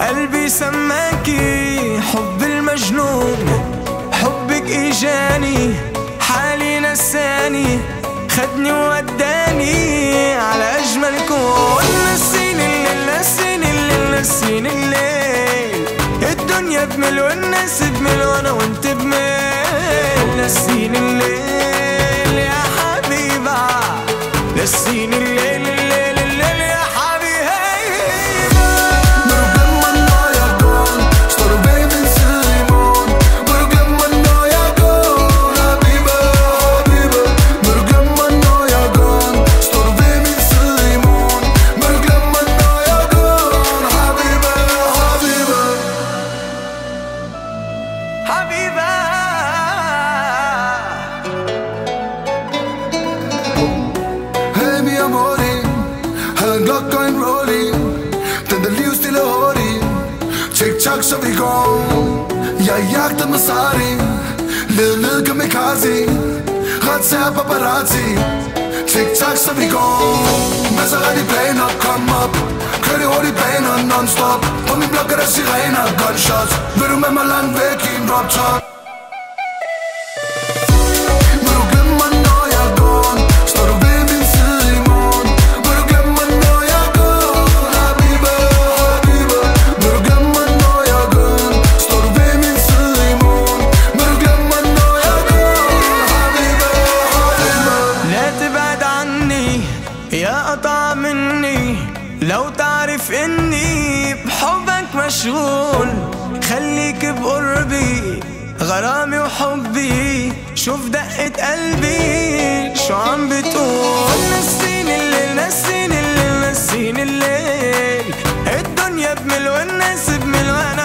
قلبي سماكي حب المجنون حبك اجاني حالي نساني خدني ووداني على أجمل كون نسيني الليل نسيني الليل نسيني الليل الدنيا بمل والناس بمل وأنا وانت بمل نسيني Hey om amori Havde en glok og en rolling. Den der liv stille og hurtig Tik-tak så vi går. Jeg jagter Masari Led ned kamikaze Retsager paparazzi. Tik-tak så vi går. Masser af de planer, kom op. Kør det hurtigt baner. Non-stop. På min blok er der sirener, gunshots. Vil du med mig langt væk i en drop-top يا قطع مني. لو تعرف إني بحبك مشغول خليك بقربي. غرامي وحبي شوف دقة قلبي. شو عم بتقول؟ نسيني الليل نسيني الليل نسيني الليل. الدنيا بمل والناس بمل وأنا